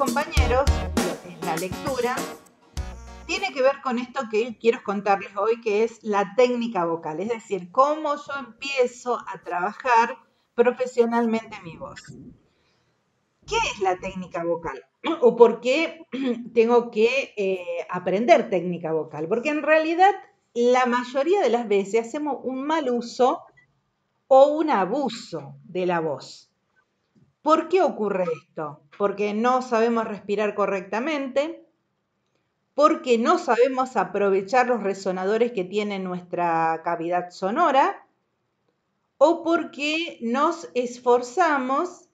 compañeros, es la lectura, tiene que ver con esto que quiero contarles hoy, que es la técnica vocal, es decir, cómo yo empiezo a trabajar profesionalmente mi voz. ¿Qué es la técnica vocal? ¿O por qué tengo que eh, aprender técnica vocal? Porque en realidad la mayoría de las veces hacemos un mal uso o un abuso de la voz. ¿Por qué ocurre esto? Porque no sabemos respirar correctamente, porque no sabemos aprovechar los resonadores que tiene nuestra cavidad sonora, o porque nos esforzamos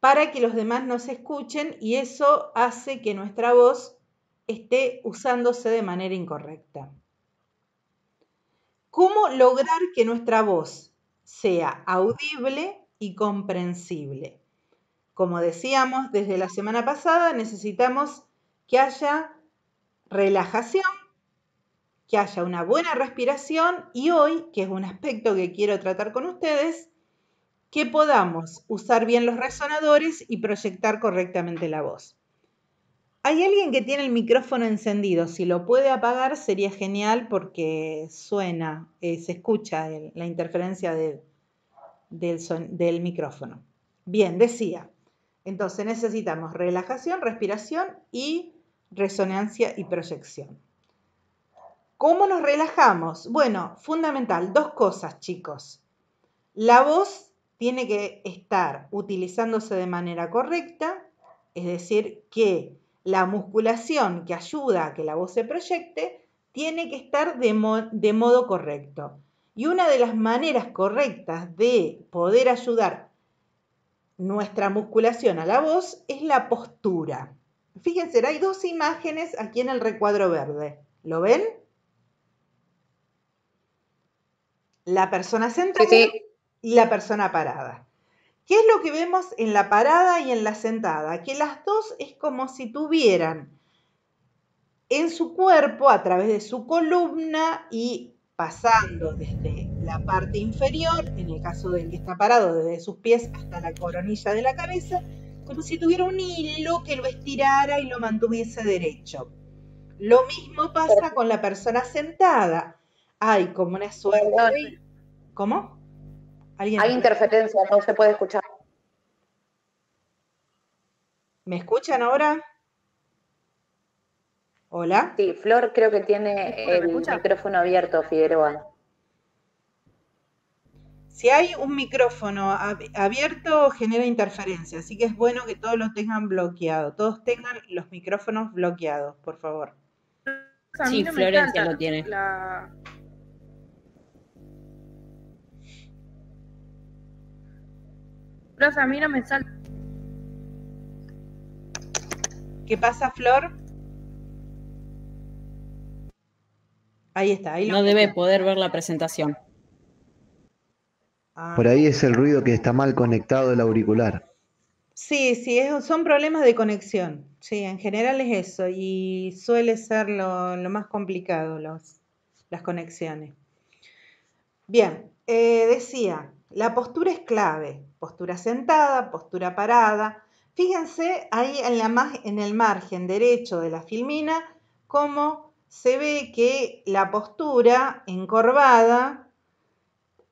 para que los demás nos escuchen y eso hace que nuestra voz esté usándose de manera incorrecta. ¿Cómo lograr que nuestra voz sea audible y comprensible? Como decíamos desde la semana pasada, necesitamos que haya relajación, que haya una buena respiración y hoy, que es un aspecto que quiero tratar con ustedes, que podamos usar bien los resonadores y proyectar correctamente la voz. Hay alguien que tiene el micrófono encendido, si lo puede apagar sería genial porque suena, eh, se escucha la interferencia del, del micrófono. Bien, decía, entonces necesitamos relajación, respiración y resonancia y proyección. ¿Cómo nos relajamos? Bueno, fundamental, dos cosas, chicos. La voz tiene que estar utilizándose de manera correcta, es decir, que la musculación que ayuda a que la voz se proyecte tiene que estar de, modo correcto. Y una de las maneras correctas de poder ayudar nuestra musculación a la voz es la postura. Fíjense, hay dos imágenes aquí en el recuadro verde. ¿Lo ven? la persona sentada y la persona parada. ¿Qué es lo que vemos en la parada y en la sentada? Que las dos es como si tuvieran en su cuerpo, a través de su columna y pasando desde la parte inferior, en el caso del que está parado, desde sus pies hasta la coronilla de la cabeza, como si tuviera un hilo que lo estirara y lo mantuviese derecho. Lo mismo pasa con la persona sentada hay como una suerte. ¿Cómo? Hay interferencia, no se puede escuchar. ¿Me escuchan ahora? ¿Hola? Sí, Flor creo que tiene el micrófono abierto, Figueroa. Si hay un micrófono abierto, genera interferencia, así que es bueno que todos lo tengan bloqueado, todos tengan los micrófonos bloqueados, por favor. Sí, Florencia lo tiene. a mí no me sale. ¿Qué pasa, Flor? Ahí está. Ahí no debe poder ver la presentación. Ah. Por ahí es el ruido que está mal conectado el auricular. Sí, sí, son problemas de conexión. Sí, en general es eso y suele ser lo, más complicado, los, las conexiones. Bien, eh, decía, la postura es clave, postura sentada, postura parada. Fíjense ahí en, la, en el margen derecho de la filmina cómo se ve que la postura encorvada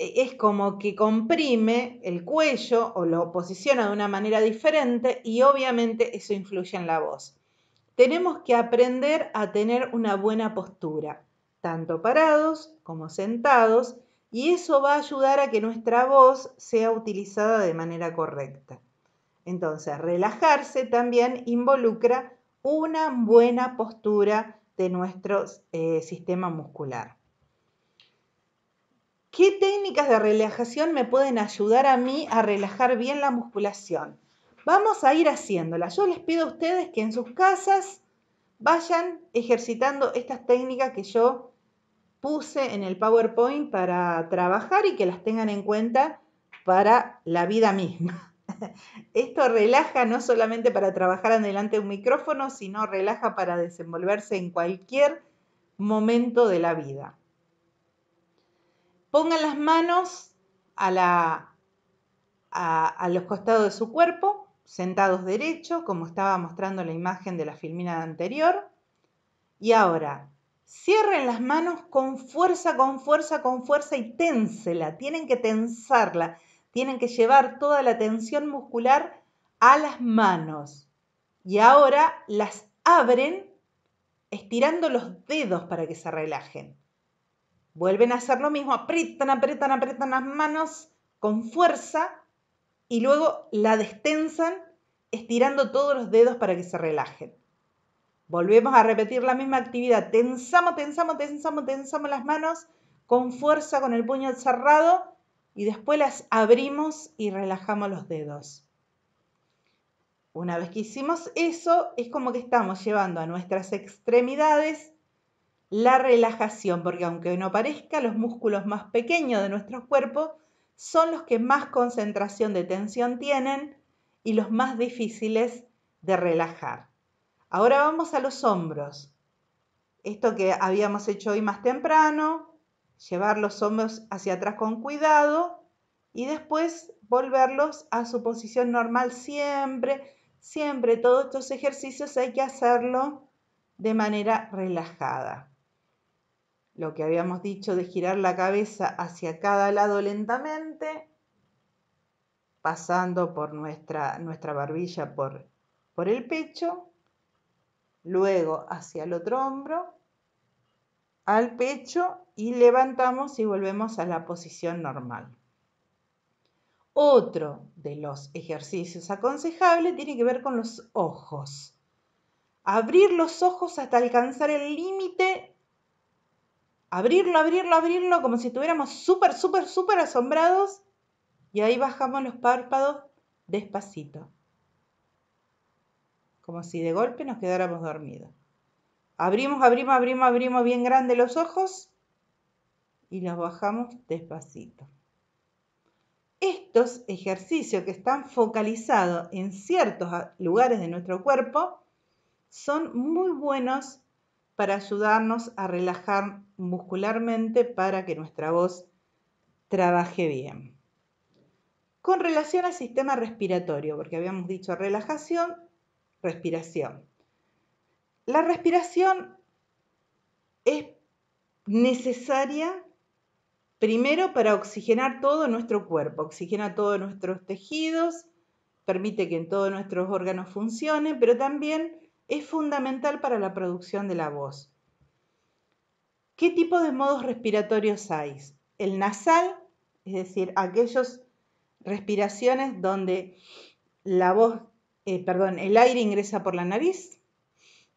es como que comprime el cuello o lo posiciona de una manera diferente y obviamente eso influye en la voz. Tenemos que aprender a tener una buena postura, tanto parados como sentados, y eso va a ayudar a que nuestra voz sea utilizada de manera correcta. Entonces, relajarse también involucra una buena postura de nuestro eh, sistema muscular. ¿Qué técnicas de relajación me pueden ayudar a mí a relajar bien la musculación? Vamos a ir haciéndolas. Yo les pido a ustedes que en sus casas vayan ejercitando estas técnicas que yo puse en el PowerPoint para trabajar y que las tengan en cuenta para la vida misma. Esto relaja no solamente para trabajar delante de un micrófono, sino relaja para desenvolverse en cualquier momento de la vida. Pongan las manos a, la, los costados de su cuerpo, sentados derechos, como estaba mostrando la imagen de la filmina anterior. Y ahora, cierren las manos con fuerza, con fuerza, con fuerza y ténsela. Tienen que tensarla. Tienen que llevar toda la tensión muscular a las manos. Y ahora las abren estirando los dedos para que se relajen. Vuelven a hacer lo mismo, aprietan, aprietan, aprietan las manos con fuerza y luego la destensan estirando todos los dedos para que se relajen. Volvemos a repetir la misma actividad. Tensamos, tensamos, tensamos, tensamos las manos con fuerza, con el puño cerrado y después las abrimos y relajamos los dedos. Una vez que hicimos eso, es como que estamos llevando a nuestras extremidades la relajación, porque aunque no parezca, los músculos más pequeños de nuestro cuerpo son los que más concentración de tensión tienen y los más difíciles de relajar. Ahora vamos a los hombros. Esto que habíamos hecho hoy más temprano, llevar los hombros hacia atrás con cuidado y después volverlos a su posición normal siempre, siempre. Todos estos ejercicios hay que hacerlo de manera relajada lo que habíamos dicho de girar la cabeza hacia cada lado lentamente, pasando por nuestra, nuestra barbilla por, por el pecho, luego hacia el otro hombro, al pecho y levantamos y volvemos a la posición normal. Otro de los ejercicios aconsejables tiene que ver con los ojos. Abrir los ojos hasta alcanzar el límite abrirlo, abrirlo, abrirlo, como si estuviéramos súper, súper, súper asombrados. Y ahí bajamos los párpados despacito. Como si de golpe nos quedáramos dormidos. Abrimos, abrimos, abrimos, abrimos bien grande los ojos y los bajamos despacito. Estos ejercicios que están focalizados en ciertos lugares de nuestro cuerpo son muy buenos para ayudarnos a relajar muscularmente para que nuestra voz trabaje bien. Con relación al sistema respiratorio, porque habíamos dicho relajación, respiración. La respiración es necesaria primero para oxigenar todo nuestro cuerpo, oxigena todos nuestros tejidos, permite que en todos nuestros órganos funcione, pero también es fundamental para la producción de la voz. ¿Qué tipo de modos respiratorios hay? El nasal, es decir, aquellas respiraciones donde la voz, eh, perdón, el aire ingresa por la nariz.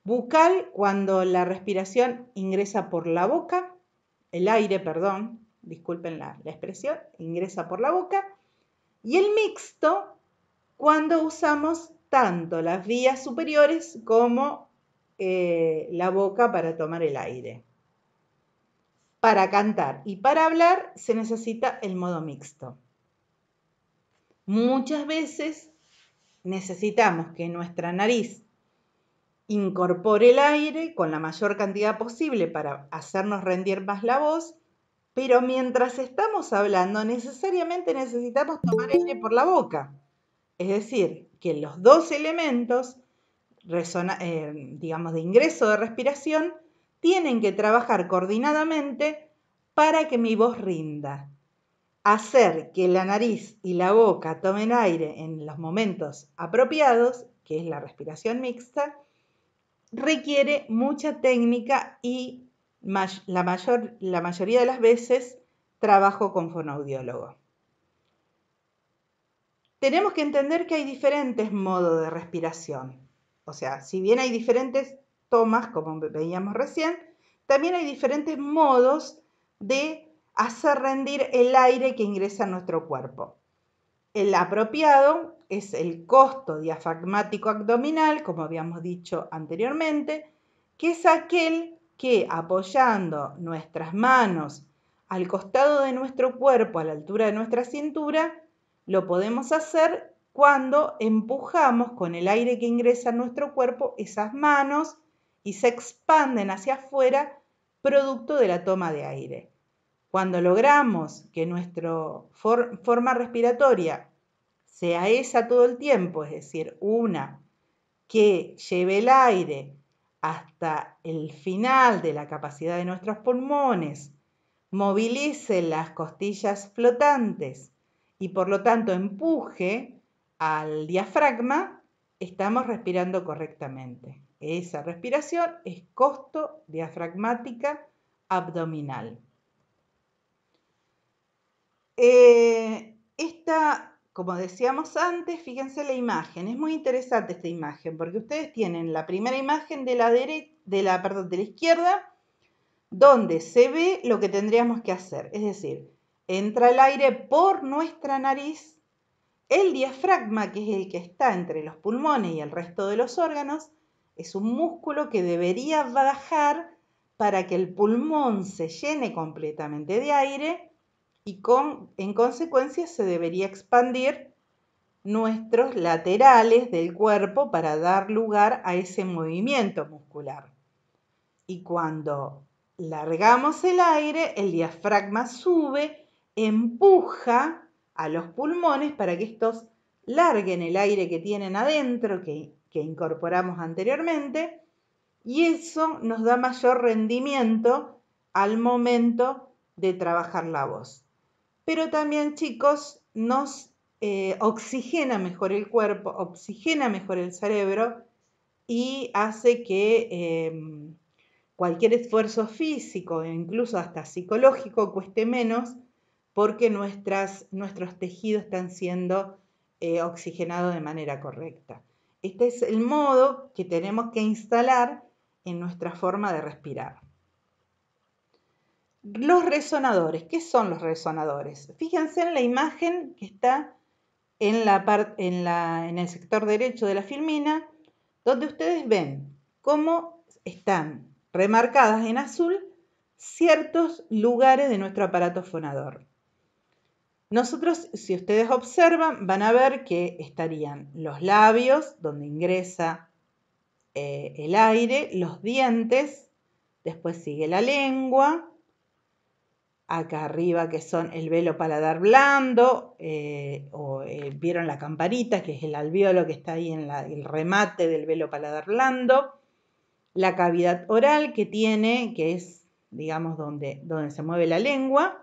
Bucal, cuando la respiración ingresa por la boca. El aire, perdón, disculpen la expresión, ingresa por la boca. Y el mixto, cuando usamos tanto las vías superiores como eh, la boca para tomar el aire. Para cantar y para hablar se necesita el modo mixto. Muchas veces necesitamos que nuestra nariz incorpore el aire con la mayor cantidad posible para hacernos rendir más la voz, pero mientras estamos hablando necesariamente necesitamos tomar aire por la boca. Es decir, que los dos elementos, eh, digamos, de ingreso de respiración, tienen que trabajar coordinadamente para que mi voz rinda. Hacer que la nariz y la boca tomen aire en los momentos apropiados, que es la respiración mixta, requiere mucha técnica y la, mayor, la mayoría de las veces trabajo con fonoaudiólogo tenemos que entender que hay diferentes modos de respiración. O sea, si bien hay diferentes tomas, como veíamos recién, también hay diferentes modos de hacer rendir el aire que ingresa a nuestro cuerpo. El apropiado es el costo diafragmático abdominal, como habíamos dicho anteriormente, que es aquel que apoyando nuestras manos al costado de nuestro cuerpo, a la altura de nuestra cintura, lo podemos hacer cuando empujamos con el aire que ingresa a nuestro cuerpo esas manos y se expanden hacia afuera producto de la toma de aire. Cuando logramos que nuestra forma respiratoria sea esa todo el tiempo, es decir, una que lleve el aire hasta el final de la capacidad de nuestros pulmones, movilice las costillas flotantes y por lo tanto empuje al diafragma, estamos respirando correctamente. Esa respiración es costo diafragmática abdominal. Eh, esta, como decíamos antes, fíjense la imagen. Es muy interesante esta imagen porque ustedes tienen la primera imagen de la, de la, perdón, de la izquierda donde se ve lo que tendríamos que hacer. Es decir, entra el aire por nuestra nariz, el diafragma, que es el que está entre los pulmones y el resto de los órganos, es un músculo que debería bajar para que el pulmón se llene completamente de aire y con, en consecuencia se debería expandir nuestros laterales del cuerpo para dar lugar a ese movimiento muscular. Y cuando largamos el aire, el diafragma sube, empuja a los pulmones para que estos larguen el aire que tienen adentro, que, que incorporamos anteriormente, y eso nos da mayor rendimiento al momento de trabajar la voz. Pero también, chicos, nos eh, oxigena mejor el cuerpo, oxigena mejor el cerebro y hace que em, cualquier esfuerzo físico incluso hasta psicológico cueste menos porque nuestros tejidos están siendo eh, oxigenados de manera correcta. Este es el modo que tenemos que instalar en nuestra forma de respirar. Los resonadores, ¿qué son los resonadores? Fíjense en la imagen que está en, la en el sector derecho de la filmina, donde ustedes ven cómo están remarcadas en azul ciertos lugares de nuestro aparato fonador. Nosotros, si ustedes observan, van a ver que estarían los labios, donde ingresa eh, el aire, los dientes, después sigue la lengua, acá arriba que son el velo paladar blando, eh, o eh, vieron la campanita, que es el alveolo que está ahí en el remate del velo paladar blando, la cavidad oral que tiene, que es, digamos, donde, donde se mueve la lengua.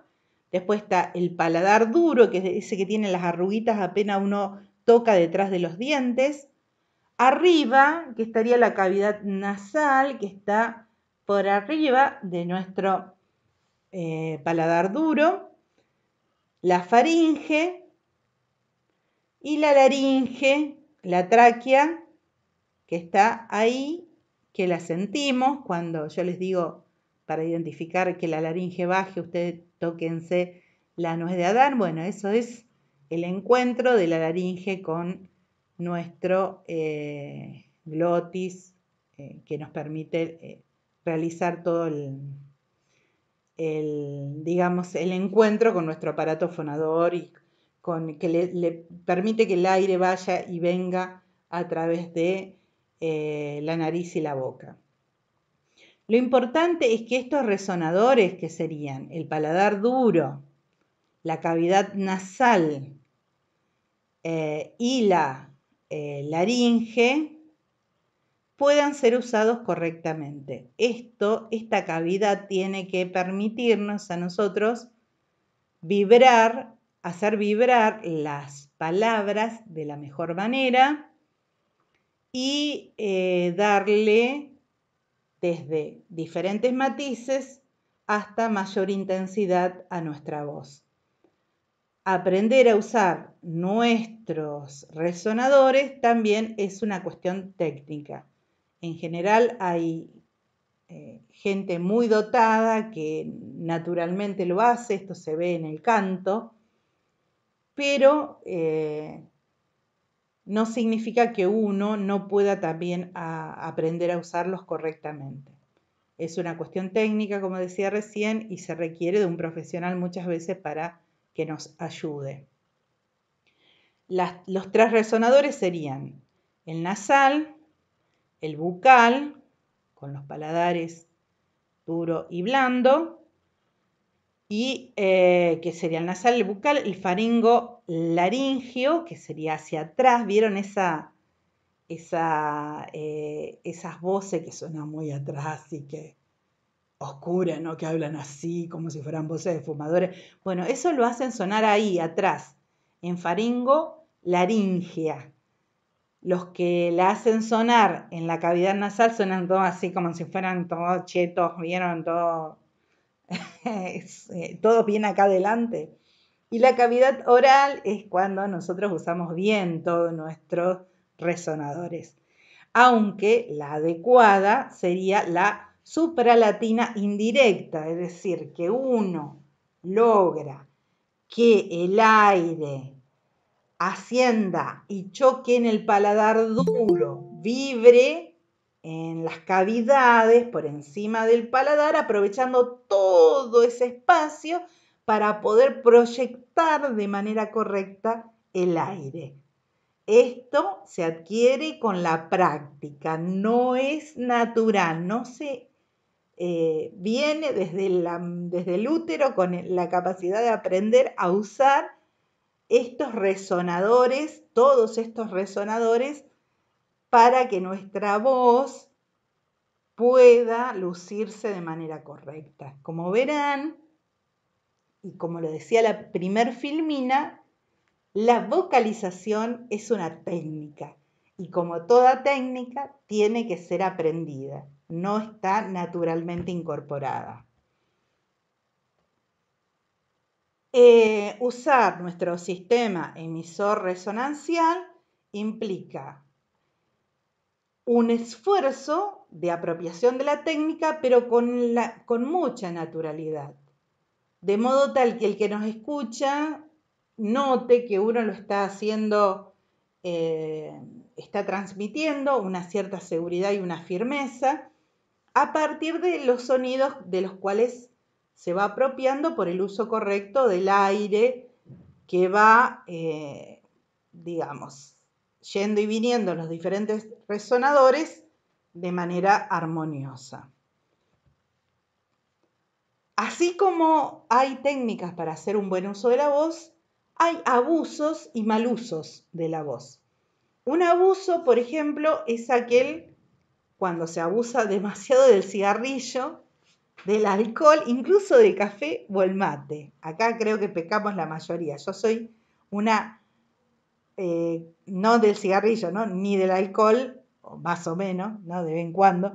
Después está el paladar duro, que es ese que tiene las arruguitas apenas uno toca detrás de los dientes. Arriba, que estaría la cavidad nasal, que está por arriba de nuestro eh, paladar duro. La faringe y la laringe, la tráquea, que está ahí que la sentimos cuando yo les digo para identificar que la laringe baje, ustedes tóquense la nuez de Adán. Bueno, eso es el encuentro de la laringe con nuestro eh, glotis eh, que nos permite eh, realizar todo el, digamos, el encuentro con nuestro aparato fonador y con, que le permite que el aire vaya y venga a través de la nariz y la boca. Lo importante es que estos resonadores, que serían el paladar duro, la cavidad nasal eh, y la eh, laringe, puedan ser usados correctamente. Esto, esta cavidad tiene que permitirnos a nosotros vibrar, hacer vibrar las palabras de la mejor manera y eh, darle desde diferentes matices hasta mayor intensidad a nuestra voz. Aprender a usar nuestros resonadores también es una cuestión técnica. En general hay eh, gente muy dotada que naturalmente lo hace, esto se ve en el canto, pero eh, no significa que uno no pueda también aprender a usarlos correctamente. Es una cuestión técnica, como decía recién, y se requiere de un profesional muchas veces para que nos ayude. los tres resonadores serían el nasal, el bucal, con los paladares duro y blando, y eh, que sería el nasal, el bucal, el faringo, laringio, que sería hacia atrás. ¿Vieron esa, esa, eh, esas voces que suenan muy atrás y que oscuras, ¿no? Que hablan así, como si fueran voces de fumadores. Bueno, eso lo hacen sonar ahí, atrás, en faringo laringea. Los que la hacen sonar en la cavidad nasal suenan todos así como si fueran todos chetos, vieron todo, eh, todo bien acá adelante. Y la cavidad oral es cuando nosotros usamos bien todos nuestros resonadores. Aunque la adecuada sería la supralatina indirecta, es decir, que uno logra que el aire ascienda y choque en el paladar duro, vibre en las cavidades por encima del paladar, aprovechando todo ese espacio para poder proyectar de manera correcta el aire. Esto se adquiere con la práctica, no es natural, no se eh, viene desde, desde el útero con la capacidad de aprender a usar estos resonadores, todos estos resonadores, para que nuestra voz pueda lucirse de manera correcta. Como verán, y como lo decía la primer filmina, la vocalización es una técnica y como toda técnica tiene que ser aprendida, no está naturalmente incorporada. Eh, usar nuestro sistema emisor resonancial implica un esfuerzo de apropiación de la técnica, pero con, con mucha naturalidad de modo tal que el que nos escucha note que uno lo está haciendo, eh, está transmitiendo una cierta seguridad y una firmeza a partir de los sonidos de los cuales se va apropiando por el uso correcto del aire que va, eh, digamos, yendo y viniendo los diferentes resonadores de manera armoniosa. Así como hay técnicas para hacer un buen uso de la voz, hay abusos y mal usos de la voz. Un abuso, por ejemplo, es aquel cuando se abusa demasiado del cigarrillo, del alcohol, incluso del café o el mate. Acá creo que pecamos la mayoría. Yo soy una, eh, no del cigarrillo, ¿no? ni del alcohol, más o menos, ¿no? De vez en cuando.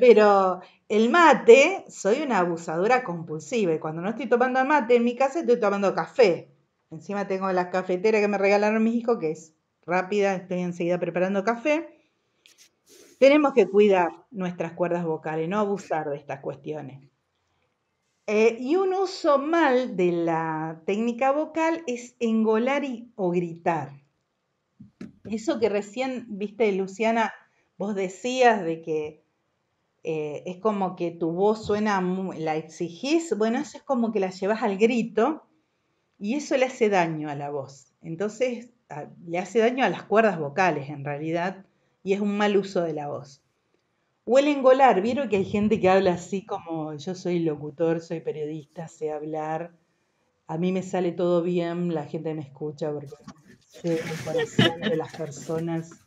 Pero el mate, soy una abusadora compulsiva y cuando no estoy tomando mate en mi casa estoy tomando café. Encima tengo la cafetera que me regalaron mis hijos, que es rápida, estoy enseguida preparando café. Tenemos que cuidar nuestras cuerdas vocales, no abusar de estas cuestiones. Eh, y un uso mal de la técnica vocal es engolar o gritar. Eso que recién, viste, Luciana, vos decías de que eh, es como que tu voz suena, la exigís, bueno, eso es como que la llevas al grito y eso le hace daño a la voz. Entonces, le hace daño a las cuerdas vocales en realidad y es un mal uso de la voz. O el engolar, vieron que hay gente que habla así como yo soy locutor, soy periodista, sé hablar, a mí me sale todo bien, la gente me escucha porque sé el corazón de las personas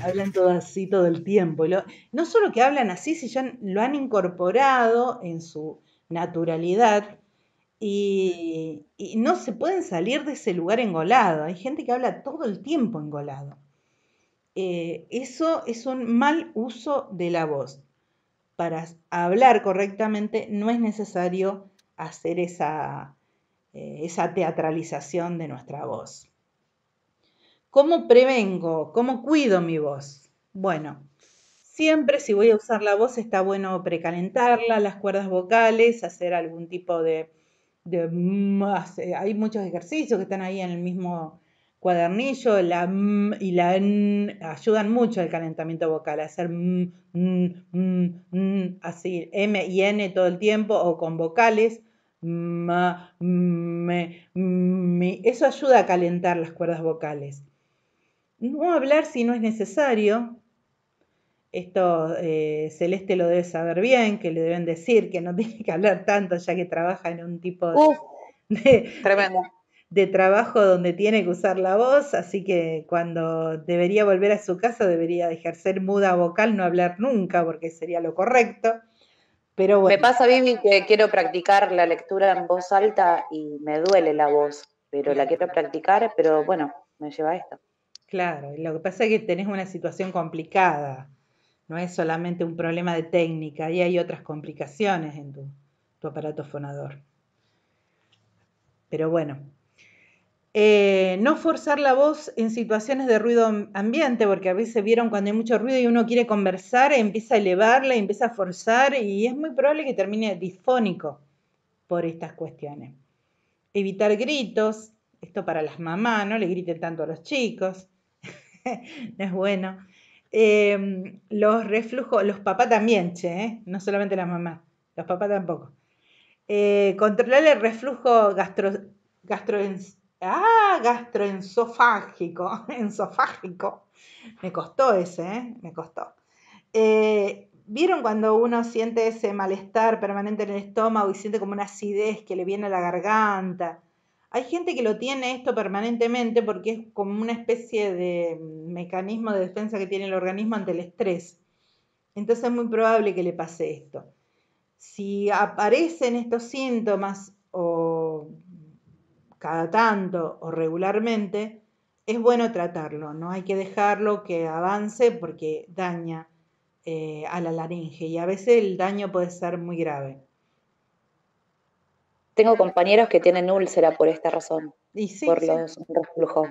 hablan todo así todo el tiempo. no solo que hablan así, sino lo han incorporado en su naturalidad y, no se pueden salir de ese lugar engolado. Hay gente que habla todo el tiempo engolado. Eh, eso es un mal uso de la voz. Para hablar correctamente no es necesario hacer esa, eh, esa teatralización de nuestra voz. ¿Cómo prevengo? ¿Cómo cuido mi voz? Bueno, siempre si voy a usar la voz está bueno precalentarla, las cuerdas vocales, hacer algún tipo de... hay muchos ejercicios que están ahí en el mismo cuadernillo, la m y la n ayudan mucho al calentamiento vocal, hacer m, m, así, m y n todo el tiempo o con vocales, eso ayuda a calentar las cuerdas vocales. No hablar si no es necesario. Esto eh, Celeste lo debe saber bien, que le deben decir que no tiene que hablar tanto ya que trabaja en un tipo de, de trabajo donde tiene que usar la voz, así que cuando debería volver a su casa debería ejercer muda vocal, no hablar nunca, porque sería lo correcto. Pero bueno. Me pasa, Vivi, que quiero practicar la lectura en voz alta y me duele la voz, pero la quiero practicar, pero bueno, me lleva a esto. Claro, lo que pasa es que tenés una situación complicada, no es solamente un problema de técnica, y hay otras complicaciones en tu, aparato fonador. Pero bueno, eh, no forzar la voz en situaciones de ruido ambiente, porque a veces vieron cuando hay mucho ruido y uno quiere conversar, empieza a elevarla, empieza a forzar y es muy probable que termine disfónico por estas cuestiones. Evitar gritos, esto para las mamás, no le griten tanto a los chicos, no es bueno. Em, los reflujos, los papás también, ¿eh? no solamente las mamás, los papás tampoco. Eh, controlar el reflujo gastro, ah, gastroensofágico, ensofágico. Me costó ese, ¿eh? Me costó. Eh, ¿Vieron cuando uno siente ese malestar permanente en el estómago y siente como una acidez que le viene a la garganta? Hay gente que lo tiene esto permanentemente porque es como una especie de mecanismo de defensa que tiene el organismo ante el estrés. Entonces es muy probable que le pase esto. Si aparecen estos síntomas o cada tanto o regularmente, es bueno tratarlo, no hay que dejarlo que avance porque daña eh, a la laringe y a veces el daño puede ser muy grave. Tengo compañeros que tienen úlcera por esta razón, por los reflujos.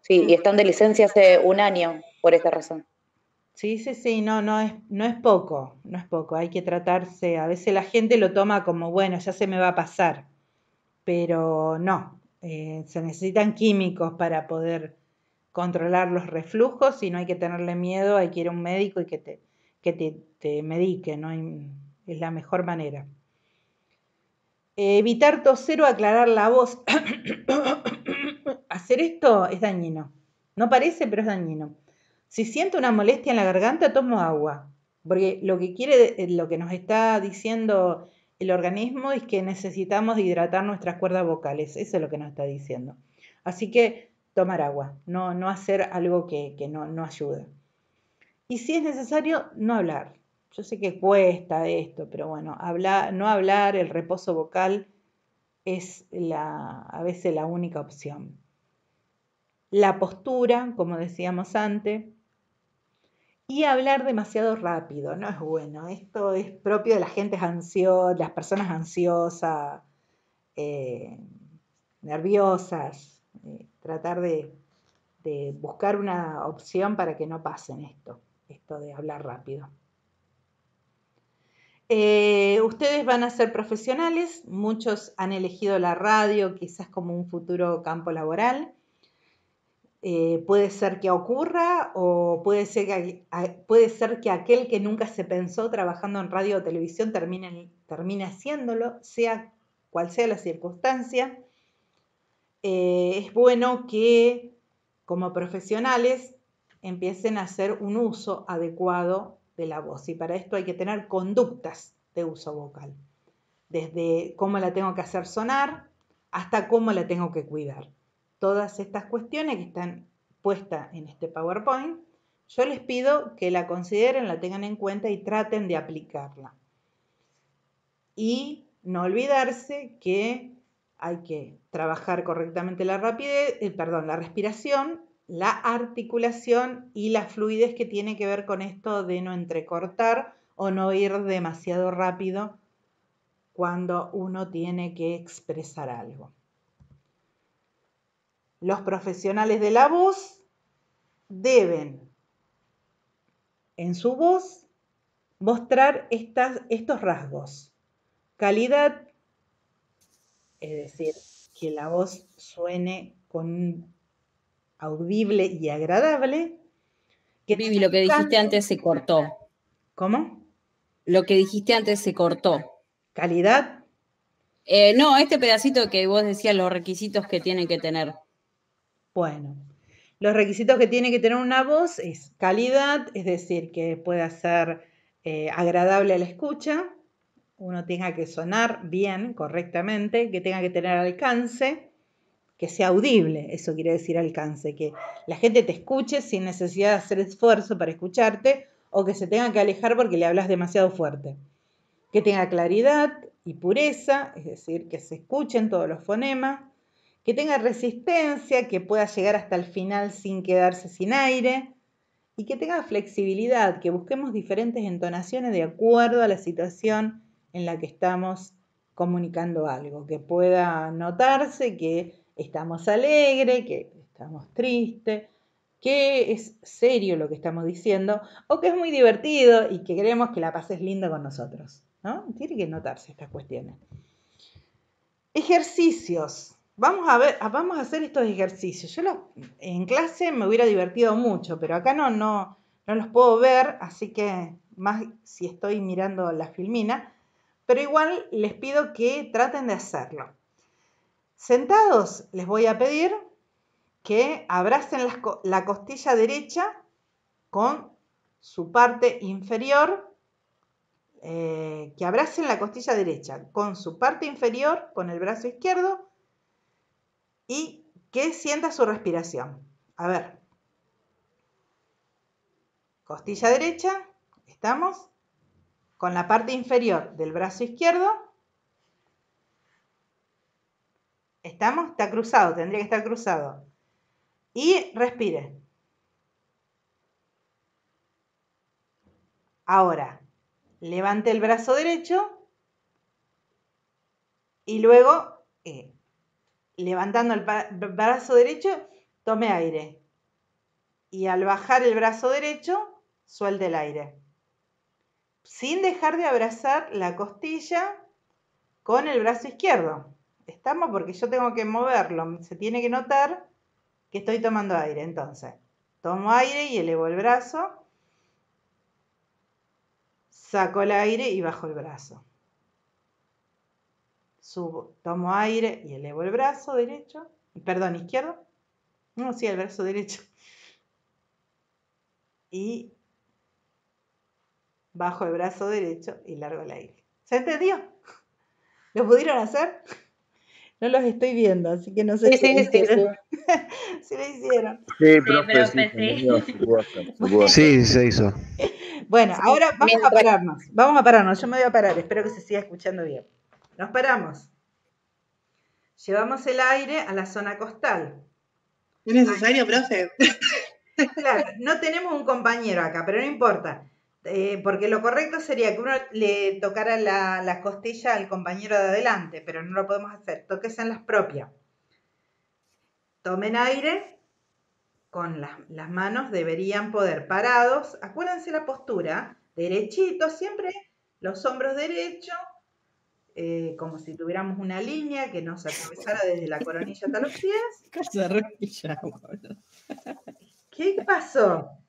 Sí, y están de licencia hace un año por esta razón. Sí, sí, sí, no, no es, no es poco, no es poco, hay que tratarse, a veces la gente lo toma como, bueno, ya se me va a pasar, pero no, eh, se necesitan químicos para poder controlar los reflujos y no hay que tenerle miedo, hay que ir a un médico y que te, que te, te medique, ¿no? es la mejor manera. Evitar toser o aclarar la voz. Hacer esto es dañino. No parece, pero es dañino. Si siento una molestia en la garganta, tomo agua. Porque lo que quiere, eh, lo que nos está diciendo el organismo es que necesitamos hidratar nuestras cuerdas vocales. Eso es lo que nos está diciendo. Así que tomar agua, no, no hacer algo que, no, no ayude. Y si es necesario, no hablar. Yo sé que cuesta esto, pero bueno, no hablar, el reposo vocal es la, a veces la única opción. La postura, como decíamos antes, y hablar demasiado rápido, no es bueno. Esto es propio de la gente ansiosa, las personas ansiosas, eh, nerviosas. Eh, tratar de, de buscar una opción para que no pasen esto, esto de hablar rápido. Eh, ustedes van a ser profesionales, muchos han elegido la radio quizás como un futuro campo laboral. Eh, puede ser que ocurra o puede ser que, aquel que nunca se pensó trabajando en radio o televisión termine, termine haciéndolo, sea cual sea la circunstancia. Eh, es bueno que como profesionales empiecen a hacer un uso adecuado de la voz. Y para esto hay que tener conductas de uso vocal, desde cómo la tengo que hacer sonar hasta cómo la tengo que cuidar. Todas estas cuestiones que están puestas en este PowerPoint, yo les pido que la consideren, la tengan en cuenta y traten de aplicarla. Y no olvidarse que hay que trabajar correctamente la rapidez, eh, perdón, la respiración, la articulación y la fluidez que tiene que ver con esto de no entrecortar o no ir demasiado rápido cuando uno tiene que expresar algo. Los profesionales de la voz deben en su voz mostrar estos rasgos. Calidad, es decir, que la voz suene con audible y agradable. Que Vivi, lo que dijiste antes se cortó. ¿Cómo? Lo que dijiste antes se cortó. ¿Calidad? Eh, no, este pedacito que vos decías, los requisitos que tiene que tener. Bueno, los requisitos que tiene que tener una voz es calidad, es decir, que pueda ser eh, agradable a la escucha, uno tenga que sonar bien, correctamente, que tenga que tener alcance, que sea audible, eso quiere decir alcance, que la gente te escuche sin necesidad de hacer esfuerzo para escucharte o que se tenga que alejar porque le hablas demasiado fuerte. Que tenga claridad y pureza, es decir, que se escuchen todos los fonemas, que tenga resistencia, que pueda llegar hasta el final sin quedarse sin aire. Y que tenga flexibilidad, que busquemos diferentes entonaciones de acuerdo a la situación en la que estamos comunicando algo, que pueda notarse que estamos alegres, que estamos tristes, que es serio lo que estamos diciendo o que es muy divertido y que queremos que la pases linda con nosotros. ¿no? Tiene que notarse estas cuestiones. Ejercicios. Vamos a ver, vamos a hacer estos ejercicios. Yo en clase me hubiera divertido mucho, pero acá no, no, no los puedo ver, así que más si estoy mirando la filmina, pero igual les pido que traten de hacerlo. Sentados les voy a pedir que abracen la costilla derecha con su parte inferior, eh, que abracen la costilla derecha con su parte inferior, con el brazo izquierdo, y que sienta su respiración. A ver. Costilla derecha, estamos con la parte inferior del brazo izquierdo. ¿Estamos? Está cruzado, tendría que estar cruzado. Y respire. Ahora, levante el brazo derecho y luego, eh, levantando el brazo derecho, tome aire. Y al bajar el brazo derecho, suelte el aire sin dejar de abrazar la costilla con el brazo izquierdo. Estamos porque yo tengo que moverlo, se tiene que notar que estoy tomando aire. Entonces, tomo aire y elevo el brazo, saco el aire y bajo el brazo. Subo, tomo aire y elevo el brazo derecho, perdón, izquierdo. No, sí, el brazo derecho. Y bajo el brazo derecho y largo el aire. ¿Se entendió? ¿Lo pudieron hacer? No los estoy viendo, así que no sé si, lo hicieron. si lo hicieron. Sí, profe, sí, sí, se hizo. Bueno, ahora vamos a pararnos. Vamos a pararnos. Yo me voy a parar. Espero que se siga escuchando bien. Nos paramos. Llevamos el aire a la zona costal. ¿Es necesario, profe? Claro, no tenemos un compañero acá, pero no importa. Eh, porque lo correcto sería que uno le tocara la, costilla al compañero de adelante, pero no lo podemos hacer. Toques en las propias. Tomen aire con las, manos, deberían poder parados. Acuérdense la postura, derechito, siempre los hombros derechos, eh, como si tuviéramos una línea que nos atravesara desde la coronilla hasta los pies. ¿Qué pasó?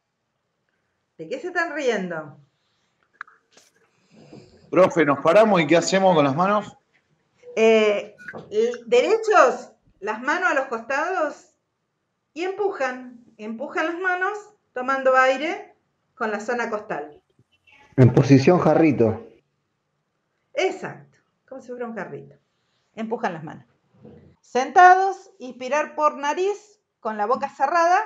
¿De qué se están riendo? Profe, ¿nos paramos y qué hacemos con las manos? Eh, derechos, las manos a los costados y empujan. Empujan las manos tomando aire con la zona costal. En posición jarrito. Exacto, como si fuera un jarrito. Empujan las manos. Sentados, inspirar por nariz con la boca cerrada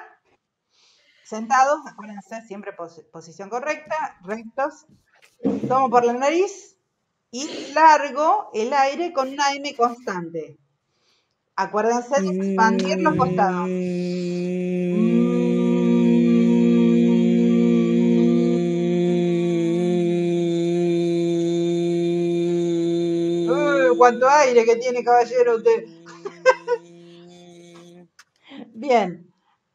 Sentados, acuérdense, siempre posición correcta, rectos. Tomo por la nariz y largo el aire con un aire constante. Acuérdense de expandir los costados. ¿Cuánto aire que tiene, caballero, usted? Bien,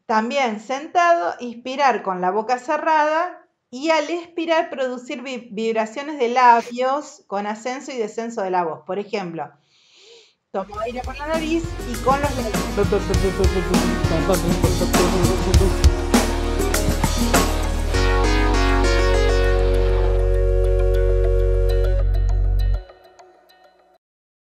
también sentado, inspirar con la boca cerrada y al expirar producir vibraciones de labios con ascenso y descenso de la voz. Por ejemplo, tomo aire por la nariz y con los labios.